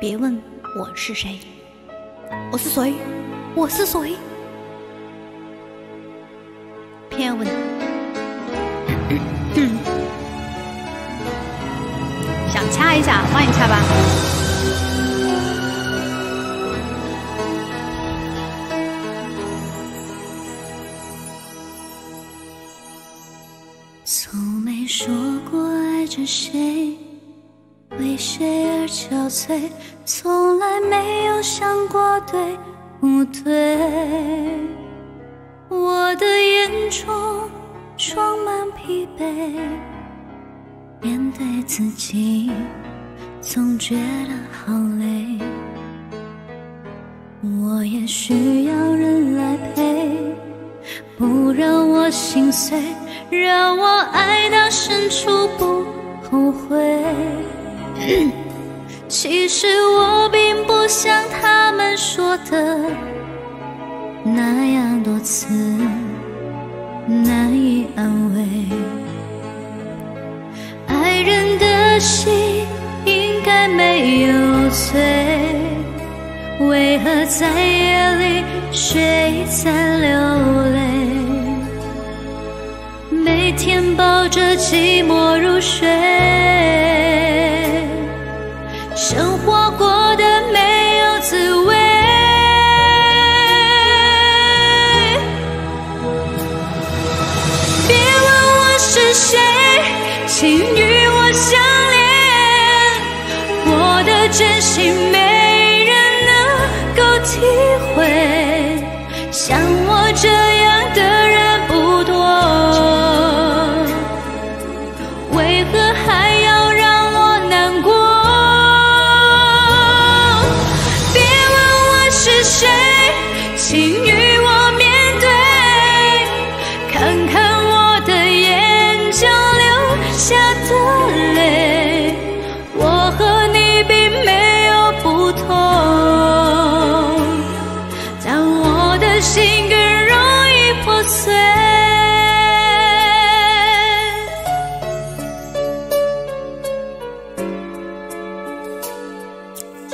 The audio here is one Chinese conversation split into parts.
别问我是谁，我是谁？我是谁？偏问，想掐一下，帮你掐吧。从没说过爱着谁，为谁而憔悴，从来没有想过对不对。我的眼中装满疲惫，面对自己总觉得好累。我也需要人来陪，不让我心碎。让我爱到深的那样多次难以安慰。爱人的心应该没有罪，为何在夜里谁在流泪？每天抱着寂寞入睡，生活过得没的真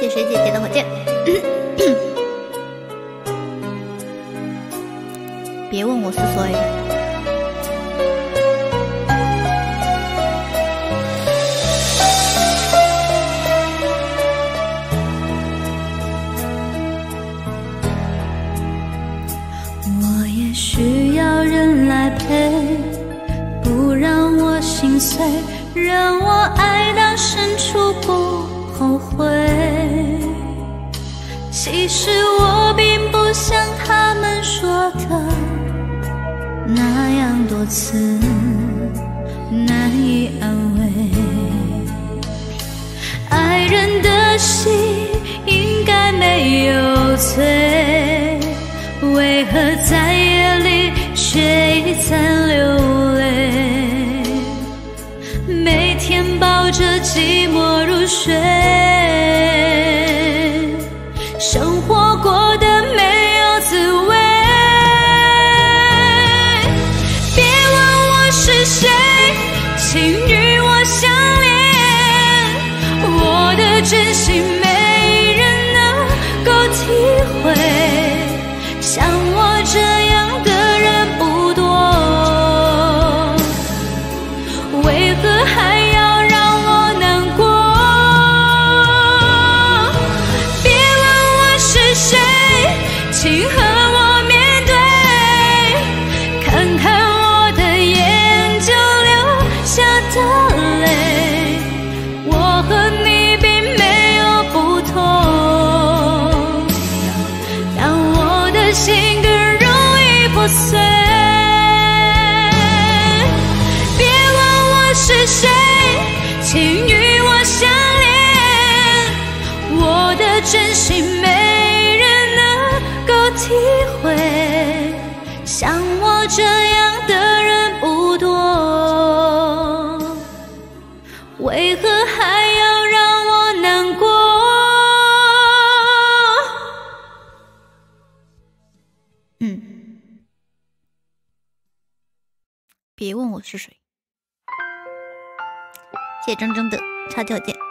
谢谢姐姐的火箭。别问我是谁，我也需要人来陪，不让我心碎，让我爱其实我并不像他们说的那样多次难以安慰。爱人的心应该没有罪，为何在夜里谁在流泪？每天抱着寂寞入睡，的真心没人能够体会，像我这样的人不多，为何还要让我难过？别问我是谁，请和真心没人能够体会，像我这样的人不多，为何还要让我难过？嗯，别问我是谁。谢谢铮铮的超条件。